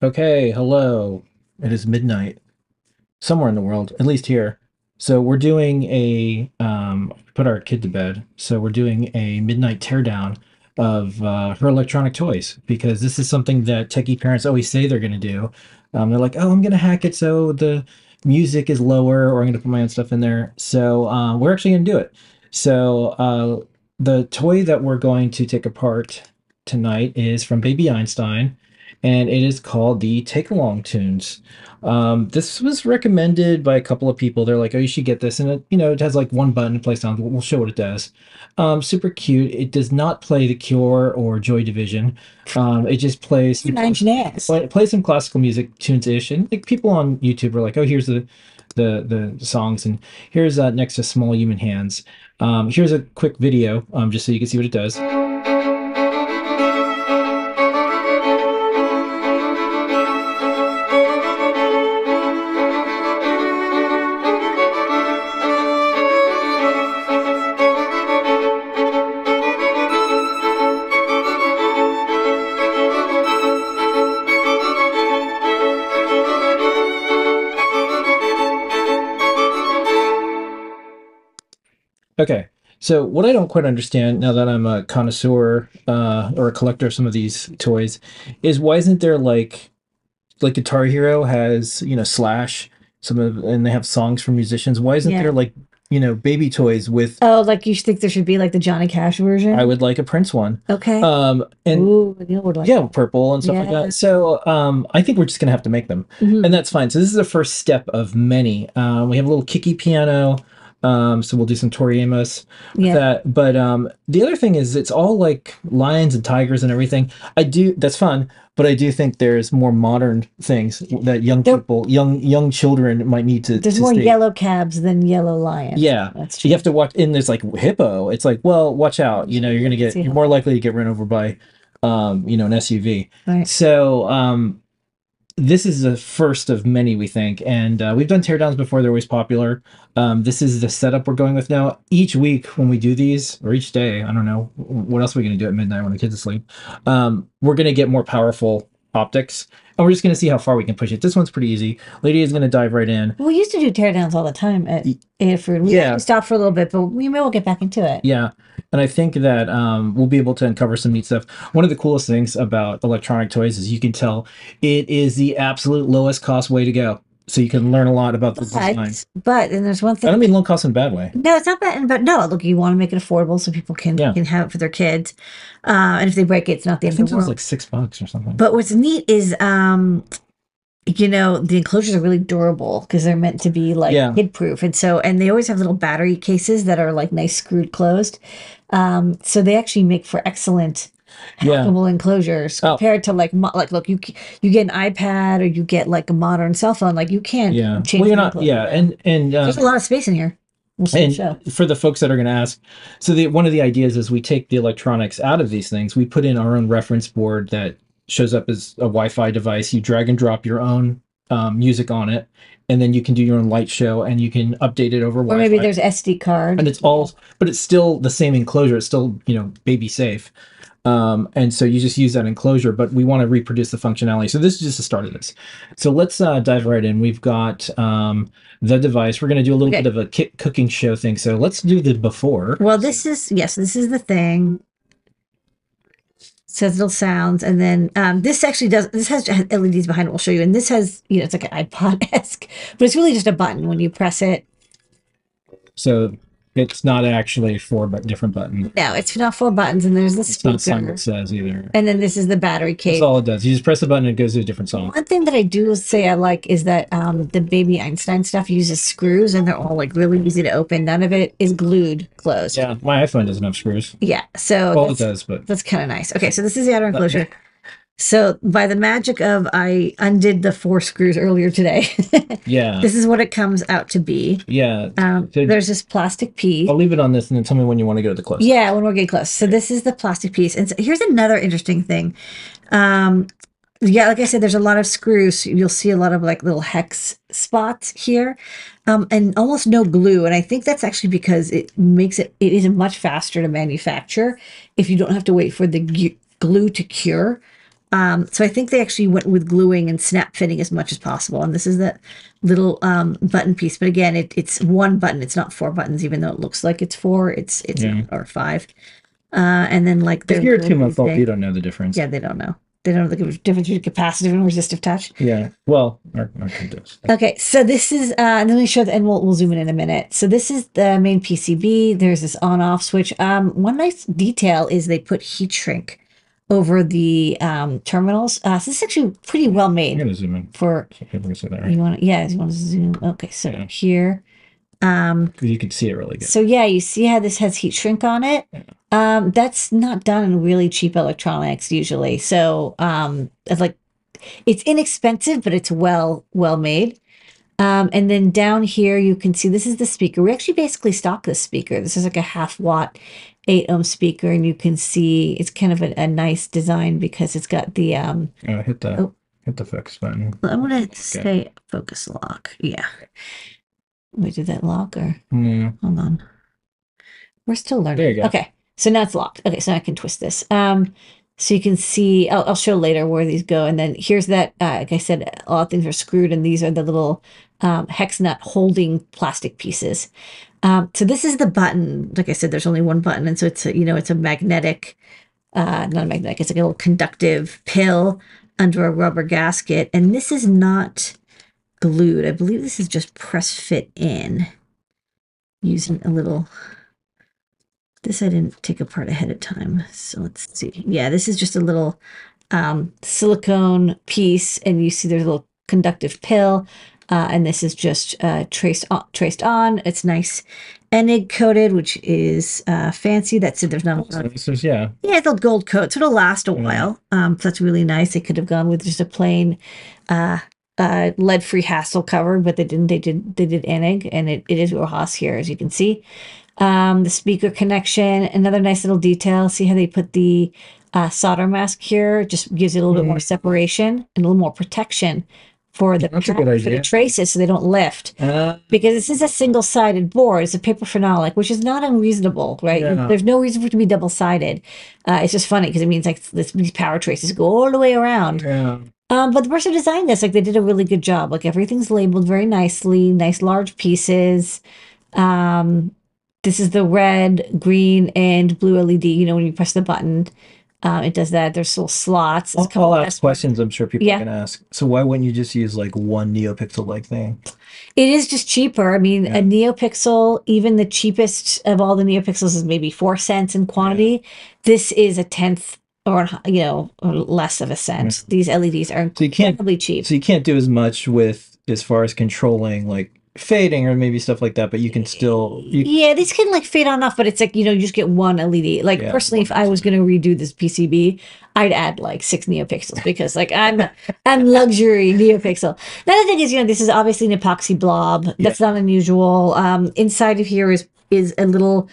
Okay, hello. It is midnight somewhere in the world, at least here. So we're doing a um put our kid to bed. So we're doing a midnight teardown of uh, her electronic toys because this is something that techie parents always say they're going to do. Um, they're like, "Oh, I'm going to hack it so the music is lower, or I'm going to put my own stuff in there." So uh, we're actually going to do it. So uh, the toy that we're going to take apart tonight is from Baby Einstein and it is called the Take Along Tunes. Um, this was recommended by a couple of people. They're like, "Oh, you should get this," and it, you know, it has like one button placed on. We'll show what it does. Um, super cute. It does not play The Cure or Joy Division. Um, it just plays Jazz. play, play some classical music tunes ish, and like people on YouTube are like, "Oh, here's the." The, the songs and here's uh, next to small human hands um, here's a quick video um, just so you can see what it does Okay. So what I don't quite understand now that I'm a connoisseur uh, or a collector of some of these toys is why isn't there like like Guitar Hero has you know Slash some of and they have songs from musicians. Why isn't Yeah. there like you know baby toys with Oh, like you think there should be like the Johnny Cash version? I would like a Prince one. okay. Um and Ooh, like yeah, purple and stuff like that. So um I think we're just gonna have to make them. Mhm. and that's fine. So this is the first step of many. Um, we have a little kicky piano. Um, so we'll do some Tori Amos Yeah. that. But um, the other thing is, it's all like lions and tigers and everything. I do that's fun, but I do think there's more modern things that young There- people, young young children might need to. There's to more stay- yellow cabs than yellow lions. Yeah, That's true. you have to watch. And there's like hippo. It's like, well, watch out. You know, you're gonna get. You're more likely to get run over by, um, you know, an SUV. Right. So um, this is the first of many, we think, and uh, we've done teardowns before. They're always popular. Um, this is the setup we're going with now. Each week when we do these, or each day, I don't know what else we're going to do at midnight when the kids asleep. Um, we're going to get more powerful optics, and we're just going to see how far we can push it. This one's pretty easy. Lady is going to dive right in. We used to do teardowns all the time at Adafruit. We yeah. stopped for a little bit, but we may we'll get back into it. Yeah, and I think that um, we'll be able to uncover some neat stuff. One of the coolest things about electronic toys is you can tell it is the absolute lowest cost way to go. So you can learn a lot about the design. But, but and there's one thing. I don't mean low cost in a bad way. No, it's not bad. But no, look, you want to make it affordable so people can Yeah. can have it for their kids. Uh, and if they break it, it's not the I end think of it the was world. like six bucks or something. But what's neat is, um, you know, the enclosures are really durable because they're meant to be like Yeah. kid proof, and so and they always have little battery cases that are like nice screwed closed. Um, so they actually make for excellent Yeah. hackable enclosures Oh. compared to like like look you you get an iPad or you get like a modern cell phone like you can't yeah. change Well, you're not. Yeah, and and uh, there's a lot of space in here. We'll see the for the folks that are going to ask, so the one of the ideas is we take the electronics out of these things. We put in our own reference board that shows up as a Wi-Fi device. You drag and drop your own um, music on it, and then you can do your own light show, and you can update it over Or Wi-Fi. maybe there's SD card. and it's all but it's still the same enclosure it's still you know baby safe um, and so you just use that enclosure but we want to reproduce the functionality so this is just the start of this so let's uh, dive right in we've got um, the device we're going to do a little Okay. bit of a ki- cooking show thing so let's do the before Well, this is yes, this is the thing. Says little sounds, and then um, this actually does. This has LEDs behind it. We'll show you, and this has you know it's like an iPod esque, but it's really just a button. When you press it, so it's not actually four but different button no, it's not four buttons, and there's the it's not speaker, Simon says either and then this is the battery case. that's all it does you just press the button and it goes to a different song One thing that I do say I like is that um, the baby Einstein stuff uses screws, and they're all like really easy to open. None of it is glued closed. yeah my iphone doesn't have screws Yeah, so well it does but That's kind of nice. Okay, so this is the outer enclosure. So by the magic of I undid the four screws earlier today. yeah this is what it comes out to be. yeah Um, So- there's this plastic piece. i'll leave it on this and then tell me when you want to go to the close Yeah, when we're getting close. So this is the plastic piece. And so here's another interesting thing. Um, yeah, like I said, there's a lot of screws. You'll see a lot of like little hex spots here, um, and almost no glue. And I think that's actually because it makes it it is much faster to manufacture if you don't have to wait for the glue to cure. Um, so I think they actually went with gluing and snap fitting as much as possible. And this is that little um, button piece. But again, it, it's one button. It's not four buttons, even though it looks like it's four. It's it's Yeah. or five. Uh, and then like If the you're a two month old, you don't know the difference. yeah, they don't know. They don't know the difference between capacitive and resistive touch. Yeah. Well, our, our does. Okay, so this is, uh, and let me show the, and we'll, we'll zoom in in a minute. So this is the main PCB. There's this on off switch. Um, one nice detail is they put heat shrink over the um, terminals. Uh, so this is actually pretty well made. I'm gonna zoom in. for, So people can see that, you want yeah, you want to zoom. Okay, so Yeah. here. Um, you can see it really good. so yeah, you see how this has heat shrink on it. Yeah. Um, that's not done in really cheap electronics usually. So um, it's like it's inexpensive, but it's well well made. Um, and then down here you can see this is the speaker. We actually basically stock this speaker. This is like a half watt, eight ohm speaker, and you can see it's kind of a, a nice design because it's got the um. Uh, hit the Oh. hit the focus button. I'm gonna say focus lock. Yeah. We did that lock or? Yeah. Hold on. We're still learning. There you go. Okay. So now it's locked. Okay. So I can twist this. Um, so you can see, I'll, I'll show later where these go. And then here's that, uh, like I said, a lot of things are screwed and these are the little, um, hex nut holding plastic pieces. Um, so this is the button. Like I said, there's only one button. And so it's a, you know, it's a magnetic, uh, not a magnetic, it's like a little conductive pill under a rubber gasket. And this is not glued. I believe this is just press fit in using a little this I didn't take apart ahead of time. So let's see. Yeah, this is just a little um, silicone piece, and you see there's a little conductive pill, uh, and this is just uh, traced on, traced on. It's nice Enig coated, which is uh, fancy. That's it. There's not a lot So of is yeah. yeah, it's a gold coat, so it'll last a Yeah. while. Um, so that's really nice. They could have gone with just a plain uh, uh, lead-free HASL cover, but they didn't. They did. They did Enig, and it, it is RoHS here, as you can see. Um, the speaker connection, another nice little detail. See how they put the uh, solder mask here? Just gives it a little bit more separation and a little more protection for the That's a good for the idea. traces, so they don't lift Uh, because this is a single-sided board. It's a paper phenolic, which is not unreasonable, right? Yeah. There's no reason for it to be double-sided. Uh, it's just funny because it means like this, these power traces go all the way around. yeah. Um, but the person who designed this, like they did a really good job. Like everything's labeled very nicely, nice large pieces. Um, this is the red, green, and blue LED. You know, when you press the button, uh, it does that. There's little slots. I'll, I'll ask questions. I'm sure people Yeah. can ask. So why wouldn't you just use like one NeoPixel like thing? It is just cheaper. I mean, Yeah. a NeoPixel, even the cheapest of all the NeoPixels is maybe four cents in quantity. This is a tenth or, you know, or less of a cent. These LEDs are So you can't. incredibly cheap. So you can't do as much with as far as controlling like fading or maybe stuff like that. But you can still. You, Yeah, these can like fade on off, but it's like, you know, you just get one LED. Like Yeah, personally, if I was going to redo this PCB, I'd add like six NeoPixels because like I'm, I'm luxury NeoPixel. Another thing is, you know, this is obviously an epoxy blob. That's not unusual. Um, inside of here is, is a little,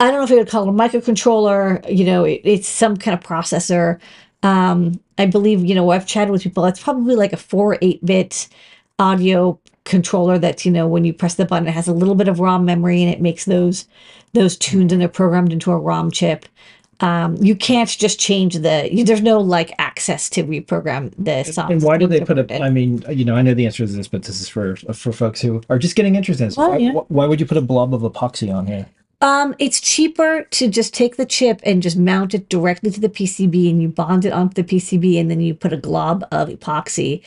I don't know if you would call it a microcontroller, you know, it, it's some kind of processor. Um, I believe, you know, I've chatted with people, it's probably like a four, eight bit audio controller that's you know, when you press the button, it has a little bit of ROM memory and it makes those, those tunes and they're programmed into a ROM chip. Um, you can't just change the, you, there's no like access to reprogram the software. and why do they put a? I mean, you know, I know the answer to this, but this is for for folks who are just getting interested. in this. Well, why, yeah. why would you put a blob of epoxy on here? Um, it's cheaper to just take the chip and just mount it directly to the PCB, and you bond it onto the PCB, and then you put a glob of epoxy.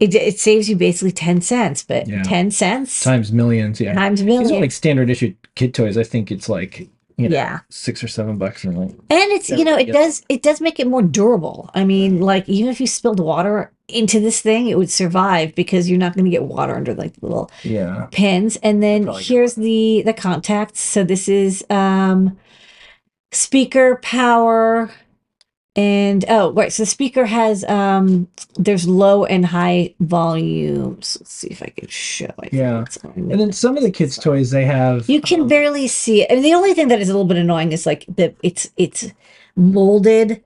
It, it saves you basically ten cents, but Yeah. ten cents Times millions, yeah. times millions. These are like standard issue kid toys. I think it's like you know Yeah. six or seven bucks and like and it's you know it does it does make it more durable. I mean, like even if you spilled water into this thing, it would survive because you're not going to get water under like the little yeah. pins and then Probably here's the the contacts so this is um speaker power and oh right so the speaker has um there's low and high volumes let's see if i can show I think Yeah. And then some of the kids' toys they have you can um, barely see it. I mean, the only thing that is a little bit annoying is like the it's it's molded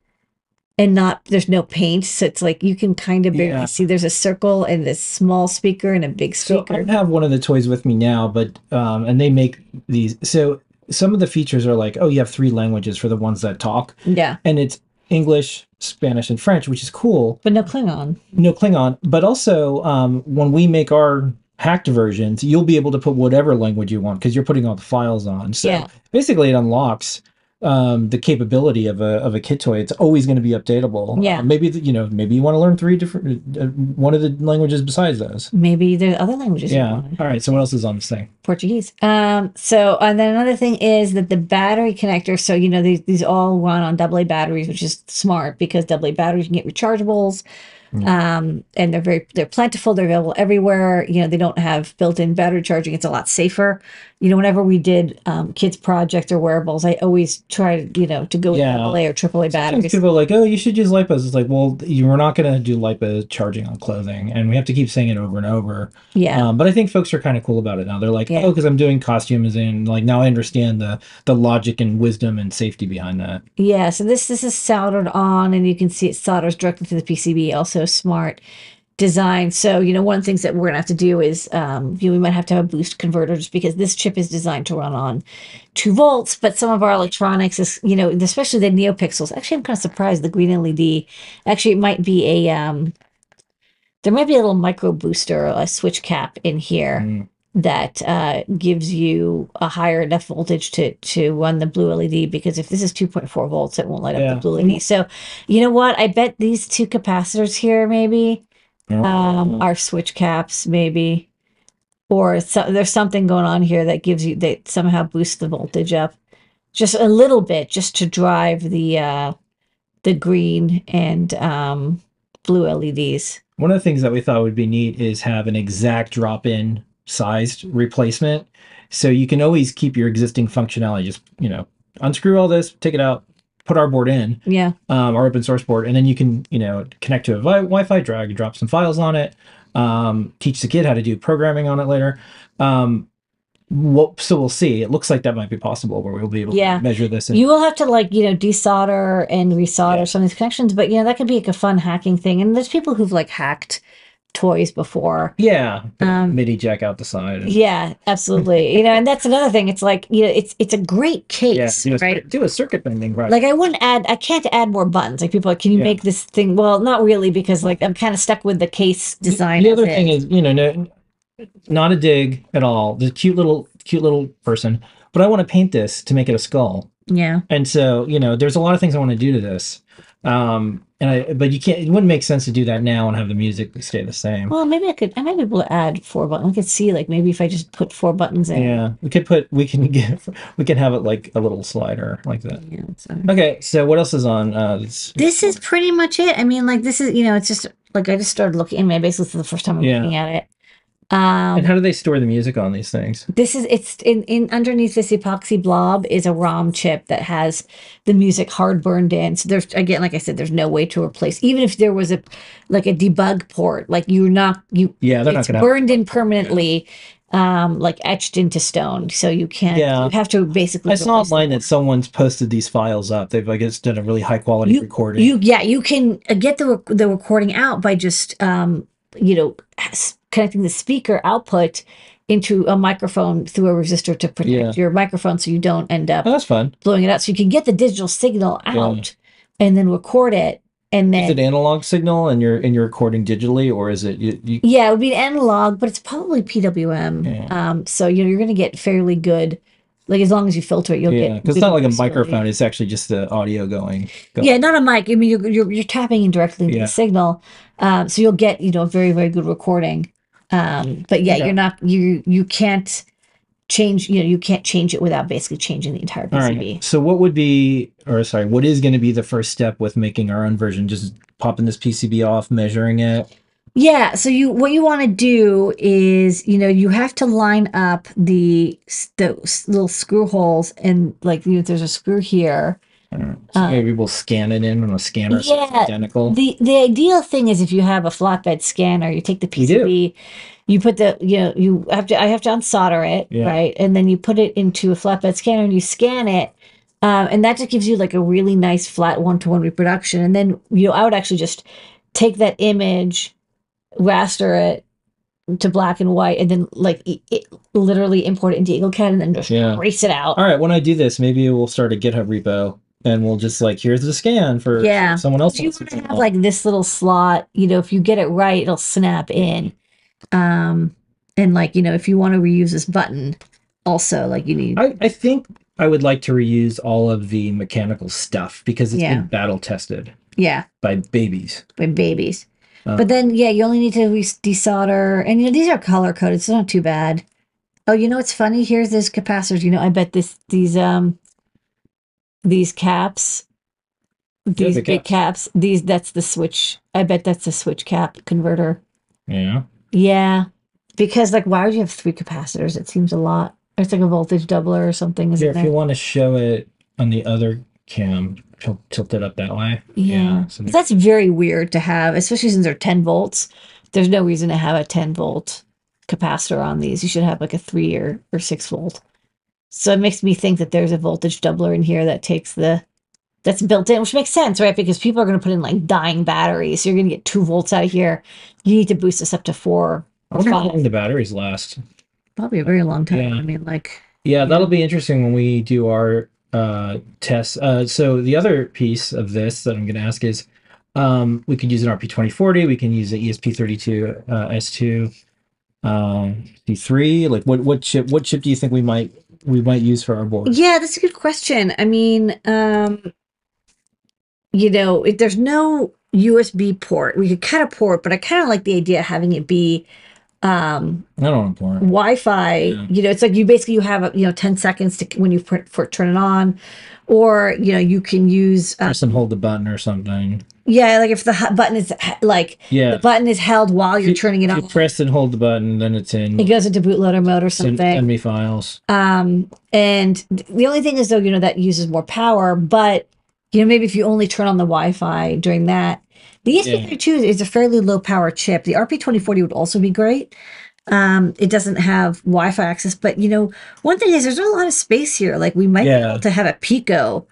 and not there's no paint, so it's like you can kind of barely Yeah. see. There's a circle and this small speaker and a big speaker. So speaker. I have one of the toys with me now, but um, and they make these. So some of the features are like, oh, you have three languages for the ones that talk, yeah, and it's English, Spanish, and French, which is cool. But no Klingon. No Klingon, but also um, when we make our hacked versions, you'll be able to put whatever language you want because you're putting all the files on. So Yeah. basically, it unlocks um, the capability of a of a kit toy. It's always going to be updatable. Yeah. Uh, maybe the, you know maybe you want to learn three different uh, one of the languages besides those. Maybe there are other languages. Yeah. All right. So what else is on this thing? Portuguese. Um, so and then another thing is that the battery connector. So you know these these all run on AA batteries, which is smart because AA batteries can get rechargeables, Mm. um, and they're very they're plentiful. They're available everywhere. You know they don't have built-in battery charging. It's a lot safer. You know whenever we did um, kids projects or wearables, I always tried you know to go with Yeah. AA or AAA Sometimes batteries. people are like, oh, you should use lipos. It's like, well, you are not going to do lipo charging on clothing, and we have to keep saying it over and over. Yeah. Um, but I think folks are kind of cool about it now. They're like, Yeah. oh, because I'm doing costumes, and like now I understand the the logic and wisdom and safety behind that. Yeah, so this this is soldered on, and you can see it solders directly to the PCB. Also smart design. So you know, one of the things that we're gonna have to do is, um, you know, we might have to have a boost converter just because this chip is designed to run on two volts. But some of our electronics is, you know, especially the NeoPixels. Actually, I'm kind of surprised the green LED. Actually, it might be a um, there might be a little micro booster, a switch cap in here Mm. that uh, gives you a higher enough voltage to to run the blue LED because if this is 2.4 volts, it won't light up the blue LED. So, you know what? I bet these two capacitors here maybe um, are switch caps, maybe, or so, there's something going on here that gives you that somehow boosts the voltage up just a little bit, just to drive the uh, the green and um, blue LEDs. One of the things that we thought would be neat is have an exact drop-in sized replacement, so you can always keep your existing functionality. Just you know, unscrew all this, take it out, put our board in, Yeah, um, our open source board, and then you can you know connect to a wi- Wi-Fi, drag and drop some files on it, um, teach the kid how to do programming on it later. Um, what, so we'll see. It looks like that might be possible where we'll be able Yeah. to measure this. And, you will have to like you know desolder and resolder Yeah. some of these connections, but you know that could be like a fun hacking thing. And there's people who've like hacked toys before. yeah, Um, MIDI jack out the side. and- Yeah, absolutely. you know, and that's another thing. It's like you know, it's it's a great yeah, case, do a, right? do a circuit bending right. Like I wouldn't add. I can't add more buttons. Like people are like, can you Yeah. make this thing? Well, not really because like I'm kind of stuck with the case design. The as other thing is. is, you know, no, not a dig at all. The cute little, cute little person, but I want to paint this to make it a skull. yeah, And so, you know, there's a lot of things I want to do to this. Um, and I, but you can't. It wouldn't make sense to do that now and have the music stay the same. well, maybe I could. I might be able to add four buttons. I could see like maybe if I just put four buttons in. Yeah, we could put. We can get. We can have it like a little slider like that. Yeah, so. Okay, so what else is on uh, this? This is pretty much it. I mean, like this is you know, it's just like I just started looking. I mean, basically, this is the first time I'm Yeah. looking at it. Um, And how do they store the music on these things? This is it's in, in underneath this epoxy blob is a ROM chip that has the music hard burned in. So there's again, like I said, there's no way to replace. Even if there was a like a debug port, like you're not you Yeah, they're not it's going to. burned in permanently, um, like etched into stone. So you can't. Yeah. You have to basically. I saw online that someone's posted these files up. They've, I guess, done a really high quality recording. You yeah, you can uh, get the the recording out by just um, you know connecting the speaker output into a microphone through a resistor to protect Yeah. your microphone so you don't end up oh, that's fun. blowing it out. So you can get the digital signal Yeah. out and then record it and Is then it analog signal and you're and you're recording digitally, or is it you? you yeah, it would be an analog, but it's probably PWM. Yeah. Um, so you know you're gonna get fairly good, like as long as you filter it, you'll yeah, get. because it's not like a microphone. It's actually just the audio going. going. Yeah, not a mic. I mean, you're you're, you're tapping in directly into Yeah. the signal, um, so you'll get you know very very good recording. Um, but yeah, Okay. you're not you you can't change you know you can't change it without basically changing the entire PCB. right. So what would be, or sorry, what is going to be the first step with making our own version? Just popping this PCB off, measuring it. Yeah, so you what you want to do is you know you have to line up the the little screw holes and like you know, there's a screw here. Right. So Uh, maybe we'll scan it in on a scanner. so it's Yeah, identical. The the ideal thing is if you have a flatbed scanner, you take the PCB, you put the you know you have to I have to unsolder it Yeah. right, and then you put it into a flatbed scanner and you scan it, um, and that just gives you like a really nice flat one to one reproduction. And then you know I would actually just take that image, raster it to black and white, and then like it, literally import it into EagleCAD and then just Yeah. trace it out. All right. When I do this, maybe we'll start a GitHub repo and we'll just like here's the scan for Yeah. someone else. You want to have like this little slot, you know, if you get it right, it'll snap in. Um, and like, you know, if you want to reuse this button, also like you need, I, I think I would like to reuse all of the mechanical stuff because it's Yeah. been battle tested yeah, by babies. By babies. Uh, but then, yeah, you only need to re- desolder, and you know these are color coded, so not too bad. Oh, you know what's funny? Here's this capacitors. You know, I bet this these um these caps, these the big caps. These that's the switch. I bet that's the switch cap converter. Yeah. Yeah, because like, why would you have three capacitors? It seems a lot. It's like a voltage doubler or something. Here, Isn't if you want to show it on the other cam, tilt, tilt it up that way. Yeah, so that's very weird to have, especially since they're ten volts. There's no reason to have a ten volt capacitor on these. You should have like a three or or six volt. So it makes me think that there's a voltage doubler in here that takes the that's built in, which makes sense, right? Because people are going to put in like dying batteries. So you're going to get two volts out of here. You need to boost this up to four I or wonder how long the batteries last. Probably a very long time. Yeah. I mean, like, Yeah, that'll be interesting when we do our uh, tests. Uh, so the other piece of this that I'm going to ask is, um, we could use an RP2040. We can use an ESP32 uh, S2, um, P3. Like, what what chip what chip do you think we might we might use for our board? Yeah, that's a good question. I mean, um, you know, it, there's no USB port. We could cut a port, but I kind of like the idea of having it be um, I don't want it. Wi-Fi. Yeah. You know, it's like you basically you have you know 10 seconds to when you put, for turn it on, or you know you can use uh, Press and hold the button or something. Yeah, like if the button is like Yeah. the button is held while you're You- turning it If on. you press and hold the button, then it's in. It goes into bootloader mode or something. send me files. Um, and the only thing is though, you know, that uses more power, but you know, maybe if you only turn on the Wi-Fi during that, the ESP32 is a fairly low power chip. The RP2040 would also be great. Um, it doesn't have Wi-Fi access, but you know, one thing is there's not a lot of space here. Like we might be able to have a Pico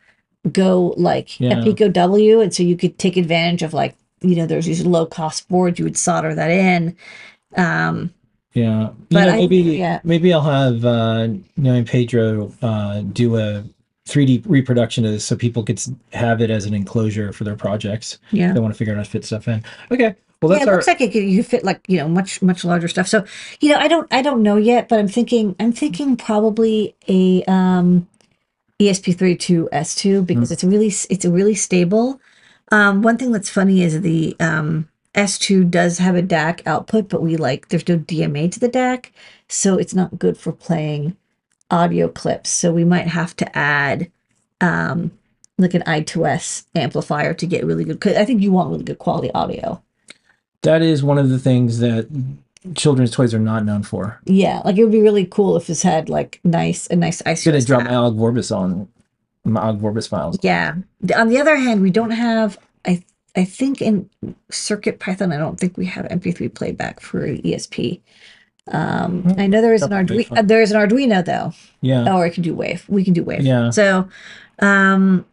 go like Yeah. a Pico W, and so you could take advantage of like you know, there's these low cost boards. You would solder that in. Um, Yeah, you But know, I- maybe yeah. maybe I'll have uh, Noe and Pedro uh, do a 3D reproduction of this so people could have it as an enclosure for their projects. yeah. They want to figure out how to fit stuff in. Okay, well yeah, it our looks like it could, you fit like you know much much larger stuff. So you know, I don't I don't know yet, but I'm thinking I'm thinking probably a um, ESP32 S2 because it's really it's a really stable. Um, one thing that's funny is the um, S2 does have a DAC output, but we like there's no DMA to the DAC, so it's not good for playing audio clips. So we might have to add um, like an I2S amplifier to get really good. 'cause I think you want really good quality audio. that is one of the things that children's toys are not known for. Yeah, like it would be really cool if this had like nice a nice I'm ice. gonna drop my Ogg Vorbis on my Ogg Vorbis files. Yeah. On the other hand, we don't have I I think in Circuit Python, I don't think we have MP3 playback for ESP. Um, Hmm. I know there is an That would be Arduino. Uh, there is an Arduino though. Yeah, Or I can do Wave. We can do Wave. Yeah. So, um,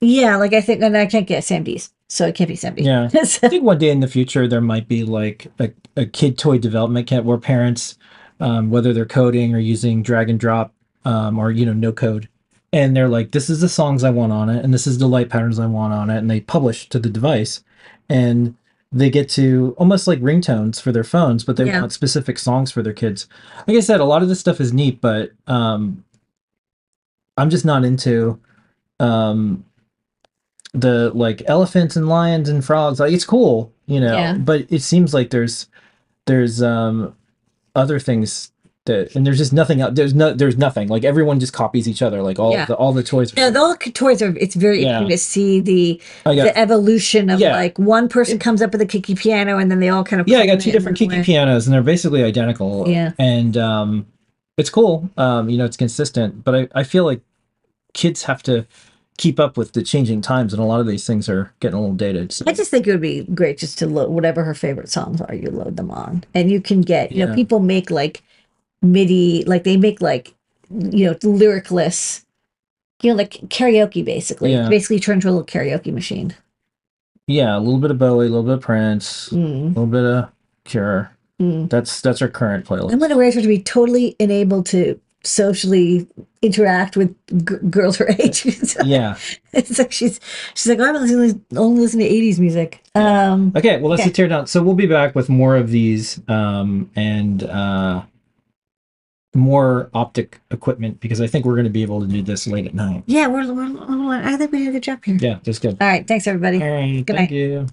yeah, like I think, and I can't get SAMDs, so it can't be SAMD. Yeah. I think one day in the future there might be like a, a kid toy development kit where parents, um, whether they're coding or using drag and drop, um, or you know no code, and they're like, this is the songs I want on it, and this is the light patterns I want on it, and they publish to the device, and they get to almost like ringtones for their phones, but they Yeah. want specific songs for their kids. Like I said, a lot of this stuff is neat, but um, I'm just not into um the like elephants and lions and frogs like it's cool you know Yeah. but it seems like there's there's um other things that and there's just nothing out there's no there's nothing like everyone just copies each other like all Yeah. the all the toys are No, the all the toys are. It's very Yeah. interesting to see the got the evolution of Yeah. like one person comes up with a kiki piano and then they all kind of yeah i got two different kiki pianos and they're basically identical Yeah. and um it's cool um you know it's consistent but i i feel like kids have to keep up with the changing times and a lot of these things are getting a little dated so I just think it would be great just to load whatever her favorite songs are, you load them on. And you can get, you know, people make like MIDI, like they make like, you know, lyricless, you know, like karaoke basically. Yeah. Basically turn into a little karaoke machine. yeah a little bit of bowie a little bit of prince a Mm, little bit of cure mm. that's that's our current playlist I'm going to raise her to be totally enabled to socially interact with g- girls her age. So Yeah. it's like she's she's like, I'm only, only listening to 80s music. Um, Okay, well, let's Okay. tear down. So we'll be back with more of these um, and uh, more optic equipment because I think we're going to be able to do this late at night. yeah, we're, we're, I think we did a good job here. Yeah, just good. All right. Thanks, everybody. All right, Good thank night. you.